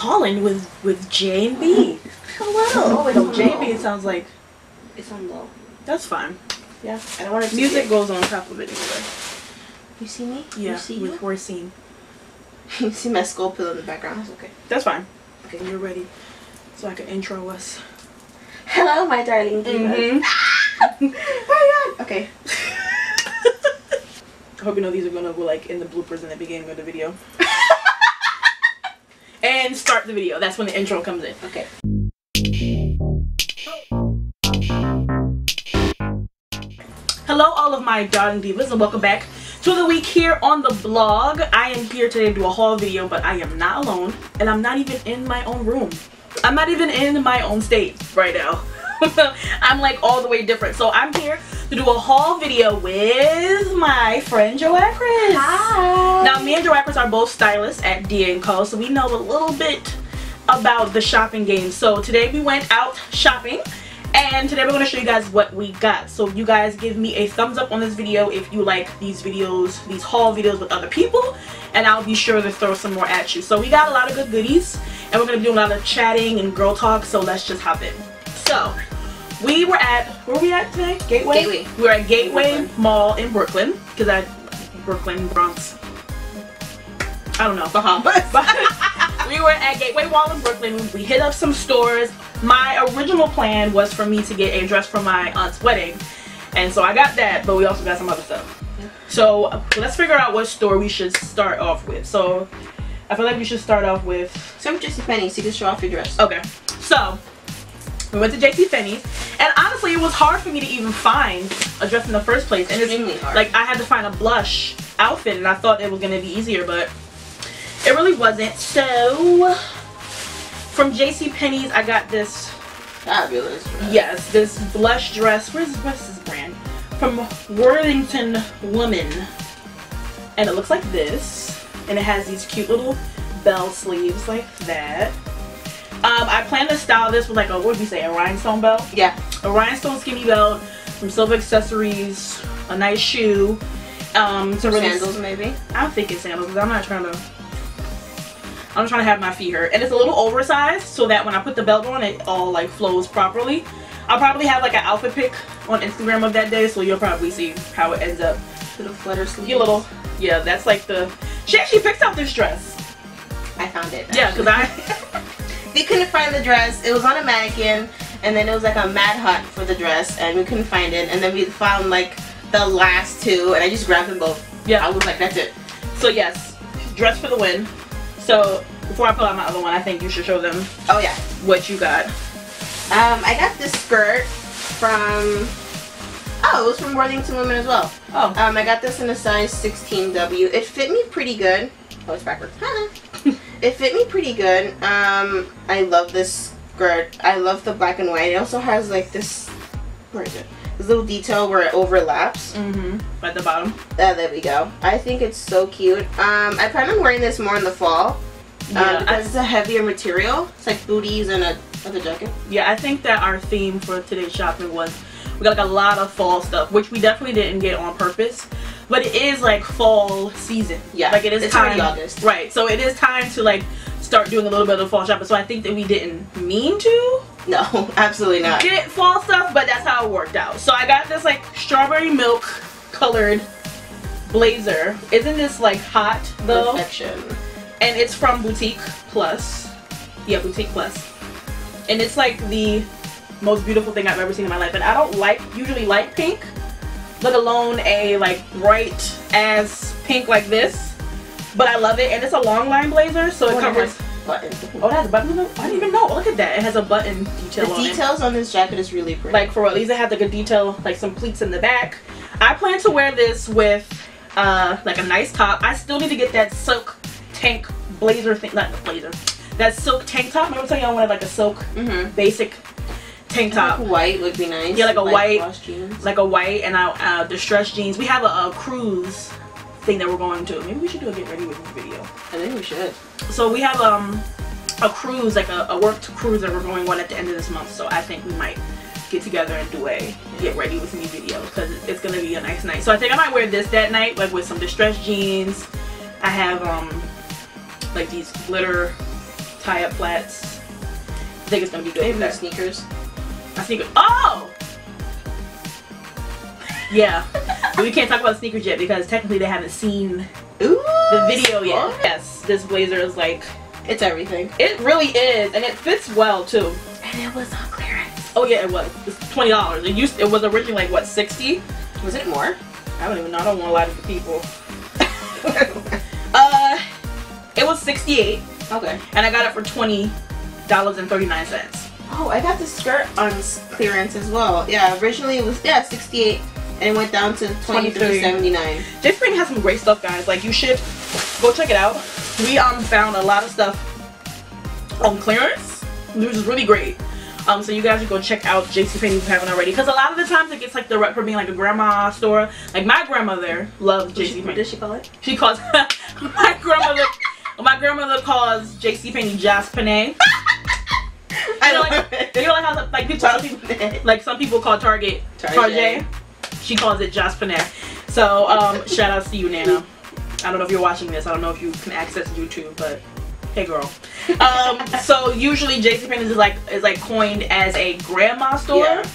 Holland with with J and B. Hello. Oh wait, no, J and B sounds like It's on low. that's fine. Yeah, I don't want it to music be- goes on top of it anyway. You see me? Yeah, You see with you? horse scene. you see my skull pillow in the background. That's okay. That's fine. Okay, you're ready, so I can intro us. Hello, my darling divas. Mhm. oh my god. Okay. I hope you know these are gonna go like in the bloopers in the beginning of the video. And start the video. That's when the intro comes in. Okay. Hello, all of my darling divas, and welcome back to the week here on the blog. I am here today to do a haul video, but I am not alone, and I'm not even in my own room. I'm not even in my own state right now. I'm like all the way different. So I'm here to do a haul video with my friend Joachris. Hi. Now, me and Joachris are both stylists at Dia & Co, so we know a little bit about the shopping game. So today we went out shopping, and today we're going to show you guys what we got. So you guys give me a thumbs up on this video if you like these videos, these haul videos with other people, and I'll be sure to throw some more at you. So we got a lot of good goodies, and we're going to do a lot of chatting and girl talk, so let's just hop in. So, we were at, where were we at today? Gateway? Gateway. We were at Gateway Brooklyn. Mall in Brooklyn, because I, Brooklyn, Bronx, I don't know. Bahamas. But we were at Gateway Mall in Brooklyn. We hit up some stores. My original plan was for me to get a dress for my aunt's wedding. And so I got that, but we also got some other stuff. So let's figure out what store we should start off with. So I feel like we should start off with Some JC Penney so you can show off your dress. Okay, so we went to JC Penney's, and honestly, it was hard for me to even find a dress in the first place. And it's Extremely hard. like I had to find a blush outfit, and I thought it was gonna be easier, but it really wasn't. So from JC Penney's, I got this Fabulous. dress. yes, this blush dress. Where's what's this brand? From Worthington Woman, and it looks like this, and it has these cute little bell sleeves like that. Um, I plan to style this with like a what would you say a rhinestone belt, Yeah. a rhinestone skinny belt from Silver Accessories, a nice shoe. Um, to really Sandals maybe. I'm thinking sandals because I'm not trying to. I'm trying to have my feet hurt, and it's a little oversized so that when I put the belt on, it all like flows properly. I'll probably have like an outfit pic on Instagram of that day, so you'll probably see how it ends up. Little flutter sleeve. Your little, yeah, that's like the. She actually picked out this dress. I found it. Yeah, because I. we couldn't find the dress. It was on a mannequin, and then it was like a mad hunt for the dress, and we couldn't find it. And then we found like the last two, and I just grabbed them both. Yeah. I was like, that's it. So yes, dress for the win. So before I pull out my other one, I think you should show them Oh yeah. what you got. Um, I got this skirt from. Oh, it was from Worthington Women as well. Oh, Um, I got this in a size 16W. It fit me pretty good. Oh, it's backwards. It fit me pretty good. Um, I love this skirt. I love the black and white. It also has like this. Where is it? This little detail where it overlaps. mm-hmm. At the bottom. Uh, there we go. I think it's so cute. Um, I plan on wearing this more in the fall. Um, Yeah, because I- it's a heavier material. It's like booties and a other jacket. Yeah, I think that our theme for today's shopping was we got like a lot of fall stuff, which we definitely didn't get on purpose. But it is like fall season. Yeah, Like it is it's time. already August. Right. So it is time to like start doing a little bit of fall shopping. So I think that we didn't mean to No, absolutely not. get fall stuff, but that's how it worked out. So I got this like strawberry milk colored blazer. Isn't this like hot though? Perfection. and it's from Boutique Plus. Yeah, Boutique Plus. And it's like the most beautiful thing I've ever seen in my life. And I don't like usually like pink, let alone a like bright as pink like this. But I love it, and it's a long line blazer, so it Oh, it covers. has buttons. Oh, it has a button. I didn't even know. Look at that. It has a button detail The on it. details on this jacket is really pretty. Like for at least it has like a detail, like some pleats in the back. I plan to wear this with uh like a nice top. I still need to get that silk tank blazer thing, not blazer. That silk tank top. Remember telling you I wanted like a silk mm-hmm. basic tank top, white would be nice. Yeah, like a white- wash jeans. like a white and uh, uh distressed jeans. We have a, a cruise thing that we're going to. Maybe we should do a get ready with this video. I think we should. So we have um a cruise, like a, a work cruise that we're going on at the end of this month. So I think we might get together and do a get ready with me video because it's gonna be a nice night. So I think I might wear this that night, like with some distressed jeans. I have um like these glitter tie up flats. I think it's gonna be good. Maybe sneakers. I sneaker. Oh. Yeah, we can't talk about sneakers yet because technically they haven't seen Ooh. the video yet. Yes, this blazer is like It's everything. it really is, and it fits well too. And it was on clearance. Oh yeah, it was. It's twenty dollars. It used. It was originally like what sixty. Was it more? I don't even know. I don't want to lie to the people. Uh, it was sixty-eight, okay. and I got it for twenty dollars and thirty-nine cents. Oh, I got the skirt on clearance as well. Yeah, originally it was yeah 68, and it went down to 23. 23.79. J Spring has some great stuff, guys. Like you should go check it out. We um found a lot of stuff on clearance, which is really great. Um, so you guys should go check out JCPenney if you haven't already. Because a lot of the times it gets like the rep for being like a grandma store. Like my grandmother loves What JCPenney. does she call it? She calls my grandmother. My grandmother calls JCPenney Joss Panay. I You know, like, you know like how like people, some people like some people call Target Target. She calls it Panay. So um, shout out to you, Nana. I don't know if you're watching this. I don't know if you can access YouTube, but hey, girl. Um, so usually JCPenney's is like is like coined as a grandma store. Yeah.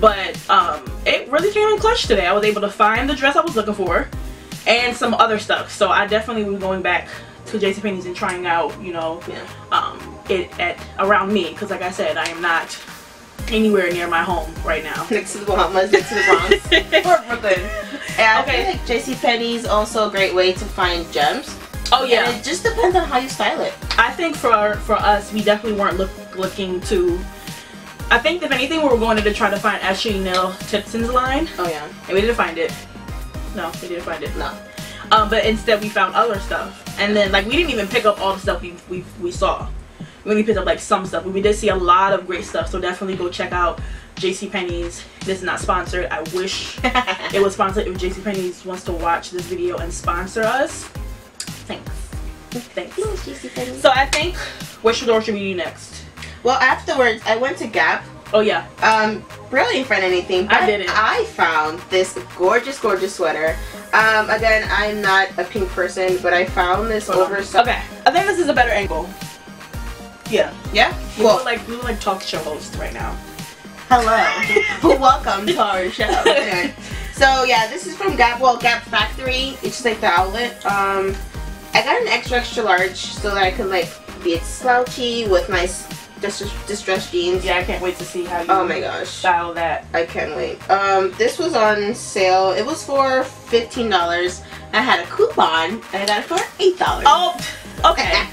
But um, it really came in clutch today. I was able to find the dress I was looking for and some other stuff. So I definitely will be going back to JCPenney's and trying out, you know, Yeah. um, it at around me because, like I said, I am not anywhere near my home right now. Next to the Bahamas, next to the Bronx. or Brooklyn. And Okay. I feel like JCPenney's also a great way to find gems. Oh yeah, And it just depends on how you style it. I think for for us, we definitely weren't look, looking to. I think if anything, we were going to try to find Ashley Nell Tipton's line, Oh yeah. and we didn't find it. No, we didn't find it. No. Um, but instead we found other stuff, and then like we didn't even pick up all the stuff we we, we saw. We only picked up like some stuff, but we did see a lot of great stuff. So definitely go check out JC Penney's. This is not sponsored. I wish it was sponsored. If JC Penney's wants to watch this video and sponsor us, thanks. Thanks. So I think what should or should we do next? Well, afterwards, I went to Gap. Oh yeah, Um, really didn't find anything. I didn't. I found this gorgeous, gorgeous sweater. Um, again, I'm not a pink person, but I found this Hold on. Okay, I think this is a better angle. Yeah, Yeah. we Well, like we look like talk show hosts right now. hello. Welcome to our show. Anyway, so yeah, this is from Gap. Well, Gap Factory. It's just like the outlet. Um, I got an extra, extra large so that I could like be it slouchy with my distressed jeans. Yeah, I can't wait to see how you Oh my gosh. style that. I can't wait. Um, this was on sale. It was for fifteen dollars. I had a coupon and I got it for eight dollars. Oh, okay.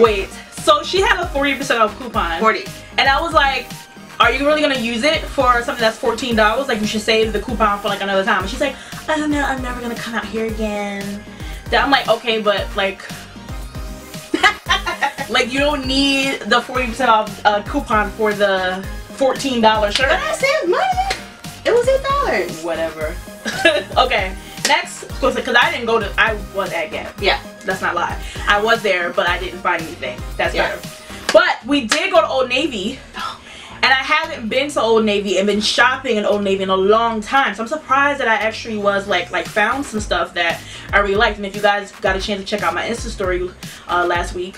Wait. So she had a 40% off coupon. Forty. And I was like, are you really gonna use it for something that's $14? Like you should save the coupon for like another time. And she's like, I don't know, I'm never gonna come out here again. Then I'm like, okay, but like like you don't need the 40% off uh, coupon for the $14 shirt. But. I saved money. It was eight dollars. Whatever. okay. Next, because I didn't go to, I was at Gap. Yeah. That's not a lie. I was there, but I didn't find anything. That's Yeah. better. But we did go to Old Navy. And I haven't been to Old Navy and been shopping in Old Navy in a long time. So I'm surprised that I actually was like like found some stuff that I really liked. And if you guys got a chance to check out my Insta story uh, last week,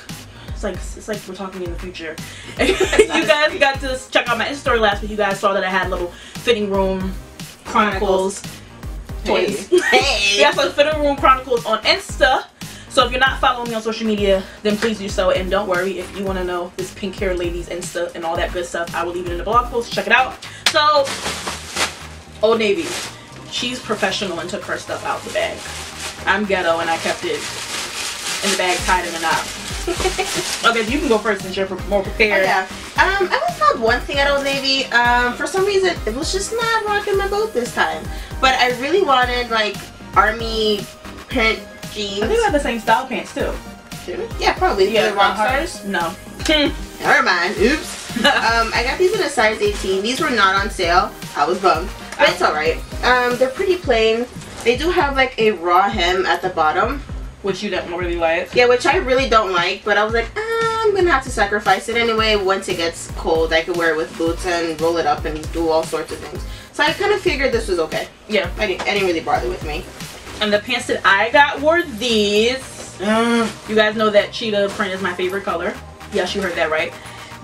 it's like it's like we're talking in the future. you guys got to check out my Insta story last week. You guys saw that I had little fitting room chronicles toys. Hey. Got some Fitting Room Chronicles on Insta. So if you're not following me on social media, then please do so. And don't worry, if you want to know this pink hair lady's Insta and all that good stuff, I will leave it in the blog post. Check it out. So, Old Navy. She's professional and took her stuff out the bag. I'm ghetto and I kept it in the bag tied in a knot. okay, you can go first since you're more prepared. yeah. Um, I only found one thing at Old Navy. Um, for some reason, it was just not rocking my boat this time. But I really wanted like army print jeans. I think we have the same style pants too. yeah, probably. Yeah, the rock uh, stars. No. Never mind. Oops. um, I got these in a size 18. These were not on sale. I was bummed, but it's alright. Um, they're pretty plain. They do have like a raw hem at the bottom. Which you don't really like. Yeah, which I really don't like, but I was like, ah, I'm gonna have to sacrifice it anyway. Once it gets cold, I could wear it with boots and roll it up and do all sorts of things. So I kind of figured this was okay. Yeah. I didn't, I didn't really bother with me. And the pants that I got were these. Uh. You guys know that cheetah print is my favorite color. Yes, you heard that right.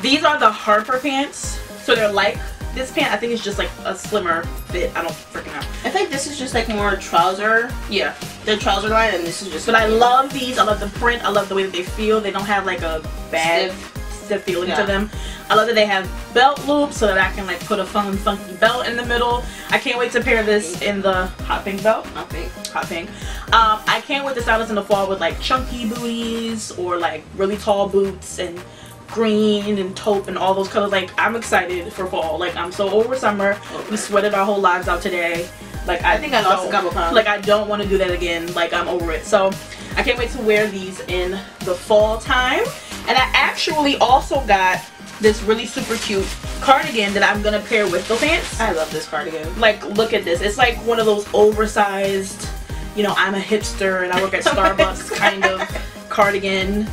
These are the Harper pants. So they're like this pant. I think it's just like a slimmer fit. I don't freaking know. I think this is just like more trouser, Yeah. the trouser line, and this is just. But I love these. I love the print. I love the way that they feel. They don't have like a bad stiff, feeling Yeah. to them. I love that they have belt loops so that I can like put a fun funky belt in the middle. I can't wait to pair this in the hot pink belt. Hot pink. Hot pink. Um, I can't wait to style this in the fall with like chunky booties or like really tall boots and green and taupe and all those colors. Like I'm excited for fall. Like I'm so over summer. We sweated our whole lives out today. Like I, I think I lost a couple pounds. Like I don't want to do that again. Like I'm over it. So I can't wait to wear these in the fall time. And I actually also got this really super cute cardigan that I'm gonna pair with the pants. I love this cardigan. Like look at this. It's like one of those oversized, you know, I'm a hipster and I work at Starbucks kind of cardigan.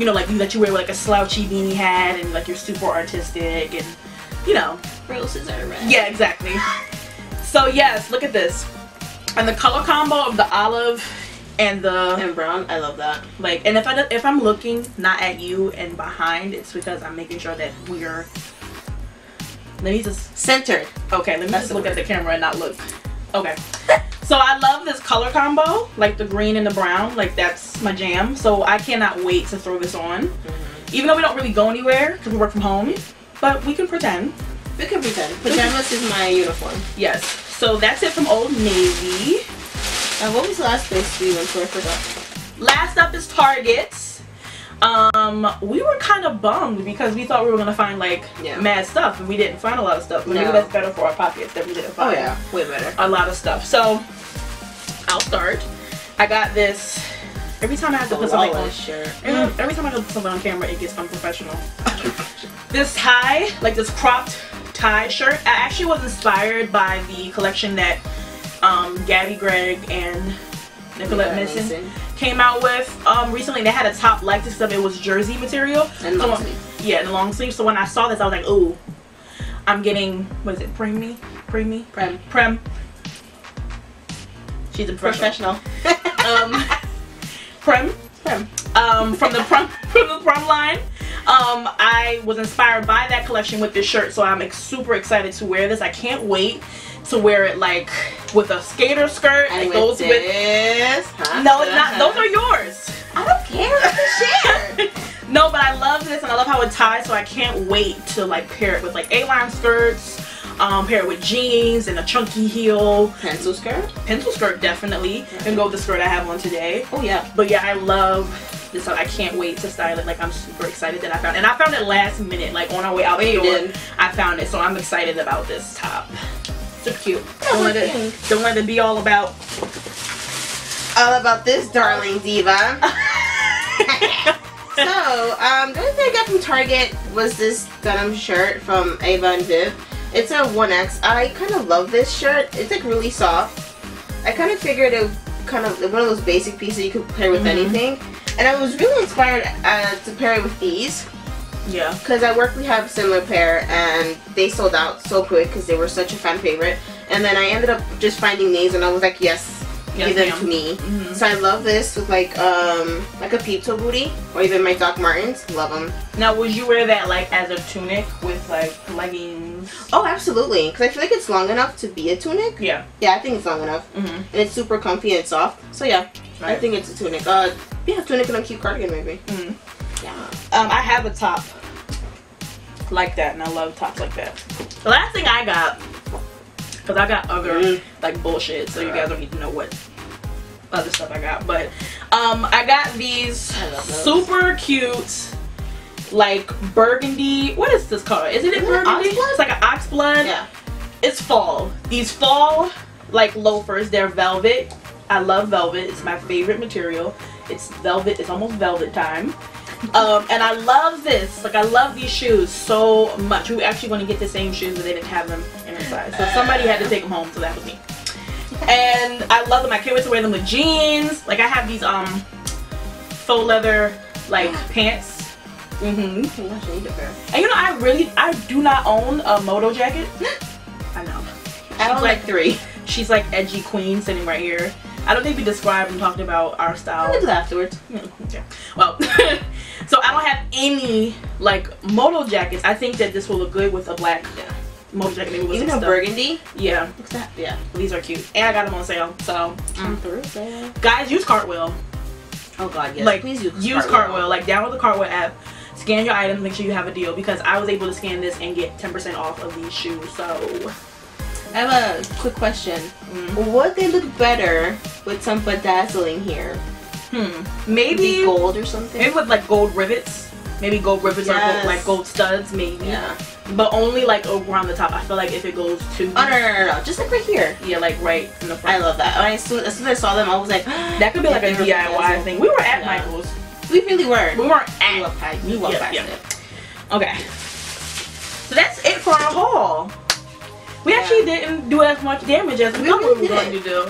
You know, like you that you wear with like a slouchy beanie hat and like you're super artistic and you know, Roses are red. yeah, exactly. So yes, look at this. And the color combo of the olive and the And brown, I love that. like and if I if I'm looking not at you and behind, it's because I'm making sure that we're let me just Centered. okay, let me That's just look at the camera and not look. Okay. So I love this color combo, like the green and the brown, like that's my jam. So I cannot wait to throw this on. Mm-hmm. Even though we don't really go anywhere because we work from home, but we can pretend. We can pretend. Pajamas is my uniform. Yes. So that's it from Old Navy. Uh, what was the last place we went to? I forgot. Last up is Target. Um, we were kind of bummed because we thought we were gonna find like Yeah. mad stuff, and we didn't find a lot of stuff. But Maybe that's better for our pockets that we didn't find. Oh find yeah, way better. a lot of stuff. So I'll start. I got this. Every time I have to put something on, shirt. every, every time I have to put something on camera, it gets unprofessional. this tie, like this cropped tie shirt, I actually was inspired by the collection that um, Gabi Gregg and Nicolette Mason came out with um, recently. They had a top like this stuff. It was jersey material. And So- sleeve. Yeah, the long sleeve. So when I saw this, I was like, ooh, I'm getting what is it, Premme, Premme, Prem. prem. She's a professional. Um, prem, Prem. um, from the prom from the prom line. Um, I was inspired by that collection with this shirt, so I'm super excited to wear this. I can't wait to wear it like with a skater skirt And that goes with with. this. Huh? No, it's not. Those are yours. I don't care. Share. No, but I love this and I love how it ties, so I can't wait to like pair it with like A-line skirts, um, pair it with jeans and a chunky heel, Pencil skirt. pencil skirt definitely, and go with the skirt I have on today. Oh yeah. But yeah, I love this. I can't wait to style it. Like I'm super excited that I found, it. and I found it last minute, like on our way out the Oh, door. did. I found it, so I'm excited about this top. So cute. Don't let it, don't let it be all about. All about this darling diva. so, um, the only thing I got from Target was this denim shirt from Ava and Viv. It's a 1X. I kind of love this shirt. It's like really soft. I kind of figured it was kind of one of those basic pieces you could pair with Mhm. anything. And I was really inspired uh, to pair it with these. Yeah. Because at work we have a similar pair and they sold out so quick because they were such a fan favorite. And then I ended up just finding these and I was like, yes, Yes, give them to me. Mhm. So I love this with like um like a peep toe booty or even my Doc Martens. Love them. Now, would you wear that like as a tunic with like leggings? Oh, absolutely. Because I feel like it's long enough to be a tunic. Yeah. Yeah, I think it's long enough. Mm-hmm. And it's super comfy and soft. So yeah, I think it's a tunic. Uh, yeah, tunic and a cute cardigan maybe. Mhm. Yeah. Um, I have a top like that, and I love tops like that. The last thing I got, because I got other Mm. like bullshit, so you guys don't need to know what other stuff I got. But um, I got these I super cute, like burgundy. What is this color? Is it Isn't it burgundy? oxblood? It's like an ox oxblood. Yeah. It's fall. These fall like loafers. They're velvet. I love velvet. It's my favorite material. It's velvet. It's almost velvet time. Um, and I love this. Like I love these shoes so much. We actually want to get the same shoes, but they didn't have them in our size. So somebody had to take them home. So that was me. And I love them. I can't wait to wear them with jeans. Like I have these um faux leather like pants. Mm-hmm. I need. And you know, I really, I do not own a moto jacket. I know. I She's like three. She's like edgy queen sitting right here. I don't think we described and talked about our do style. that afterwards. Hmm, Okay. Well, so I don't have any like moto jackets, I think that this will look good with a black Yeah. moto jacket. Maybe with Even some burgundy. Yeah, Looks that? Yeah. these are cute, and I got them on sale. So, mm. through, sale. guys, use Cartwheel. Oh God, yes. like please use use Cartwheel. Like download the Cartwheel app, scan your items, make sure you have a deal because I was able to scan this and get 10% off of these shoes. So I have a quick question. mm, Would they look better with some bedazzling here? hmm, Maybe maybe gold or something. maybe with like gold rivets. Maybe gold rivets or gold, like gold studs, maybe. Yeah. But only like around the top. I feel like if it goes too, Oh no, no no no! Just like right here. yeah, like right in the front. I love that. When I, as, soon, as soon as I saw them, I was like, that could be like a If they were DIY thing. We were at Yeah. Michael's. We really were. We weren't We at. walked past, we walked Yeah, past yeah. it. Okay. So that's it for our haul. We Yeah. actually didn't do as much damage as we We thought we were going to do.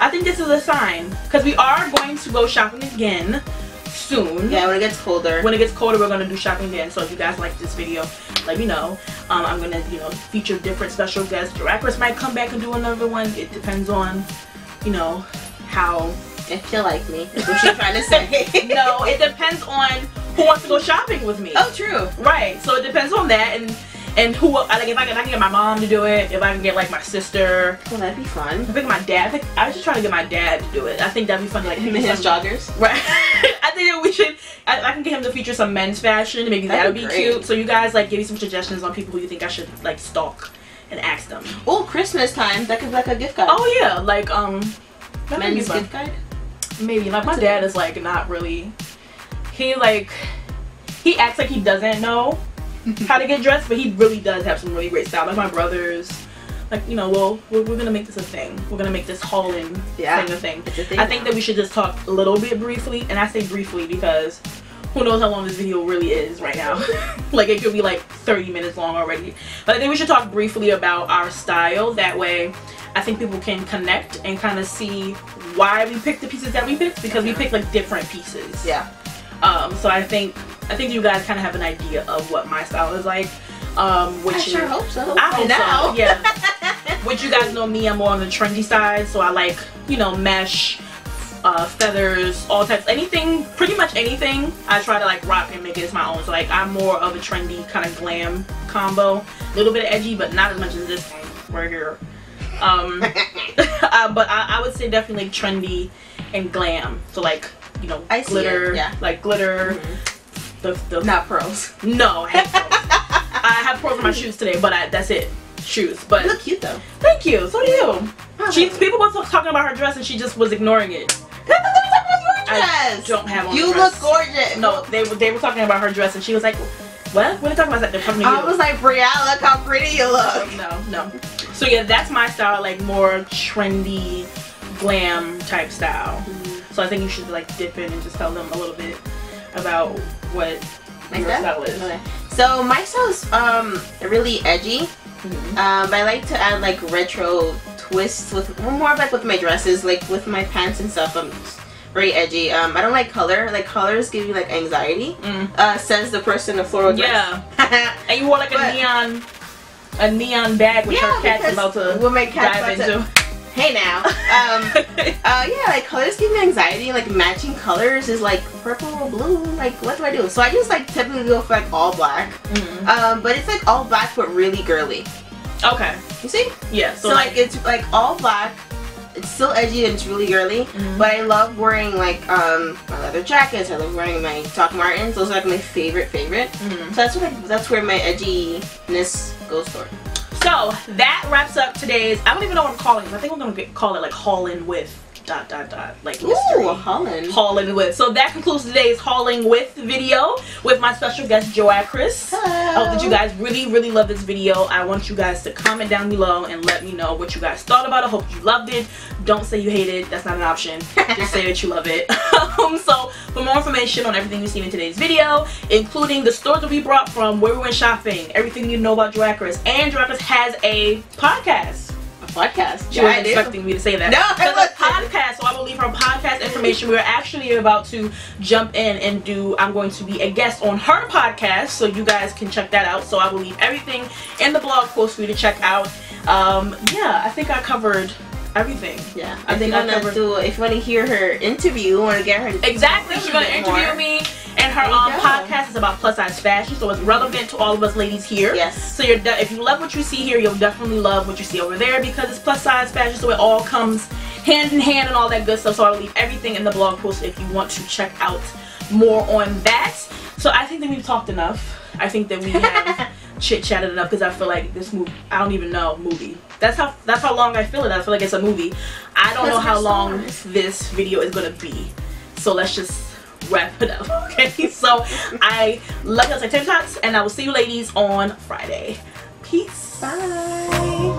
I think this is a sign because we are going to go shopping again soon. Yeah, when it gets colder. When it gets colder, we're gonna do shopping again. So if you guys like this video, let me know. Um, I'm gonna, you know, feature different special guests. Rappers might come back and do another one. It depends on, you know, how. If you like me, is what she's trying to say. no, it depends on who wants to go shopping with me. Oh, true. Right. So it depends on that and and who I like if I can, if I can get my mom to do it, if I can get like my sister, Well, that'd be fun. I think my dad. I think I should try to get my dad to do it. I think that'd be fun. Like Him and his joggers. Right. I think that we should. I, I can get him to feature some men's fashion. Maybe that That'd be great. cute. So you guys like give me some suggestions on people who you think I should like stalk and ask them. Oh, Christmas time. That could be like a gift card. Oh yeah, like um, that would be men's gift card. Maybe like my dad is like not really. He like he acts like he doesn't know how to get dressed, but he really does have some really great style. Like my brothers, like you know, well, we're, we're gonna make this a thing. We're gonna make this hauling Yeah. thing a thing. It's a thing I think that we should just talk a little bit briefly, and I say briefly because who knows how long this video really is right now. like it could be like 30 minutes long already. But I think we should talk briefly about our style. That way, I think people can connect and kind of see why we picked the pieces that we picked because we picked like different pieces. Yeah. Um. So I think I think you guys kind of have an idea of what my style is like. Um. Which I sure is- hope so. I hope now. so. Yeah. Which you guys know me, I'm more on the trendy side, so I like, you know, mesh, uh, feathers, all types, anything, pretty much anything. I try to like rock and make it as my own. So like, I'm more of a trendy kind of glam combo, a little bit edgy, but not as much as this right here. Um, uh, but I, I would say definitely trendy and glam. So like, you know, I glitter, it, yeah. like glitter. Mhm. The, the Not pearls. no, I have pearls. I have pearls in my shoes today, but I, that's it. Shoes, but You look cute though. Thank you. So do you. She, She. people were talking about her dress and she just was ignoring it. I don't have on You look gorgeous. No, they were they were talking about her dress and she was like, "What? What are they talking about that? They're talking to you." I was like, Brielle, look how pretty you look. no, no. So yeah, that's my style, like more trendy, glam type style. So I think you should like dip in and just tell them a little bit about what My your style? style is. Okay. So my style is um really edgy. Mhm. Um, I like to add like retro twists with more of like with my dresses, like with my pants and stuff. I'm very edgy. Um, I don't like color. Like colors give you like anxiety. Mm. Uh, says the person in the floral dress. Yeah, and you wore like a But- neon, a neon bag with Yeah, your cat's about to when my cat's dive to- into. Hey now. Um, uh, yeah, like colors give me anxiety. Like matching colors is like purple, or blue. Like what do I do? So I just like typically go for like all black. Mhm. Um, but it's like all black but really girly. Okay. You see? Yeah. So, So, like, it's like all black. It's still edgy and it's really girly. Mhm. But I love wearing like um my leather jackets. I love wearing my Doc Martens. Those are like my favorite favorite. Mhm. So that's what I, that's where my edginess goes for. So that wraps up today's. I don't even know what I'm calling it. I think I'm gonna get, call it like haul in with dot dot dot like mystery. Ooh, Holland. Hauling with. So that concludes today's hauling with video with my special guest Joachris. Hello. I hope that you guys really, really love this video. I want you guys to comment down below and let me know what you guys thought about it. Hope you loved it. Don't say you hate it. That's not an option. Just say that you love it. um, so for more information on everything you've seen in today's video, including the stores that we brought from, where we went shopping, everything you know about Joachris, and Joachris has a podcast. Podcast. She Yeah, wasn't expecting me to say that. No, I There's a wasn't. podcast, so I will leave her podcast information. We're actually about to jump in and do. I'm going to be a guest on her podcast, so you guys can check that out. So I will leave everything in the blog post for you to check out. Um, yeah, I think I covered everything. Yeah. I if think I covered- do if you want to hear her interview, want to get her Exactly. She's gonna interview more. me, and her um, podcast is about plus size fashion, so it's relevant to all of us ladies here. Yes. So you're if you love what you see here, you'll definitely love what you see over there because it's plus size fashion, so it all comes hand in hand and all that good stuff. So I'll leave everything in the blog post if you want to check out more on that. So I think that we've talked enough. I think that we have chit chatted enough because I feel like this movie. I don't even know movie. That's how that's how long I feel it. I feel like it's a movie. I don't know how long this video is gonna be. So let's just wrap it up. Okay. So I love you guys like TikToks and I will see you ladies on Friday. Peace. Bye.